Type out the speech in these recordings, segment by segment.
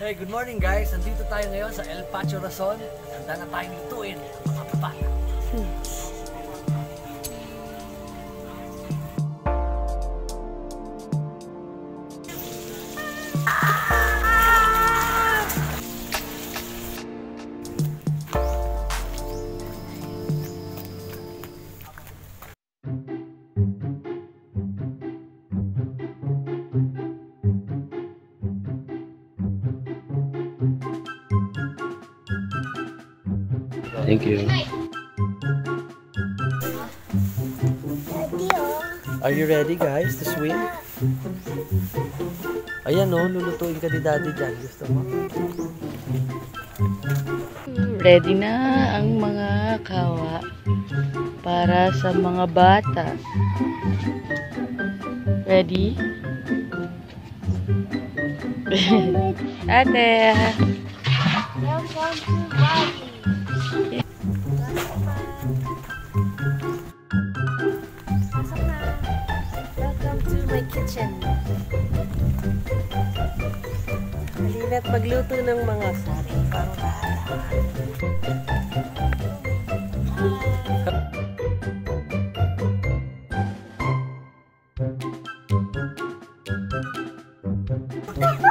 Hey, good morning guys. Nandito tayo ngayon sa El Pacho Rason. Handa na tayong lutuin ang mga papaya. Thank you. Are you ready guys to swim? Ayan oh, lulutuin ka ni daddy dyan. Gusto mo? Ready na ang mga kawa para sa mga bata. Ready? Ate! Welcome to Bali. Pasok na. Welcome to my Halina't magluto ng mga sari pang bata. Ito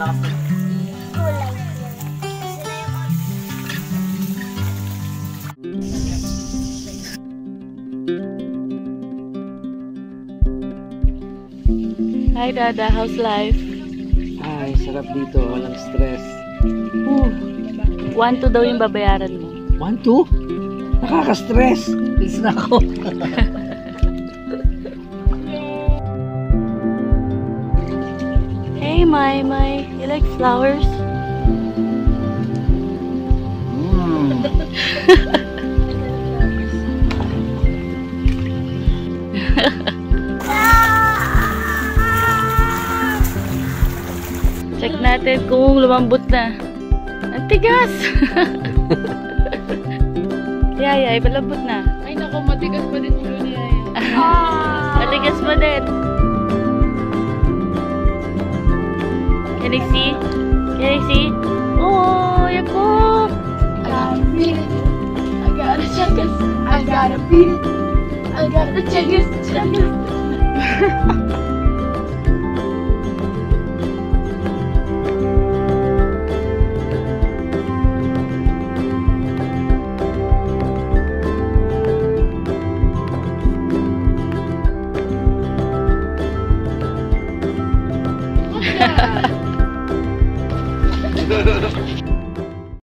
Malakas na. Hi Dada, how's life? Ay, sarap dito. Walang stress. Whew. One to daw yung babayaran mo. One, two? Nakaka-stress. Is na ako. Mai Mai, you like flowers? Mm. Check natin kung lumambot na. Ang tigas! Yaya, ipalambot na. Ay nako, matigas pa din ulo niya eh. Matigas pa din. Can you see? Can I see? Oh, you cook! I gotta beat it. I gotta check it. I gotta beat it. I gotta check it. Check it. That?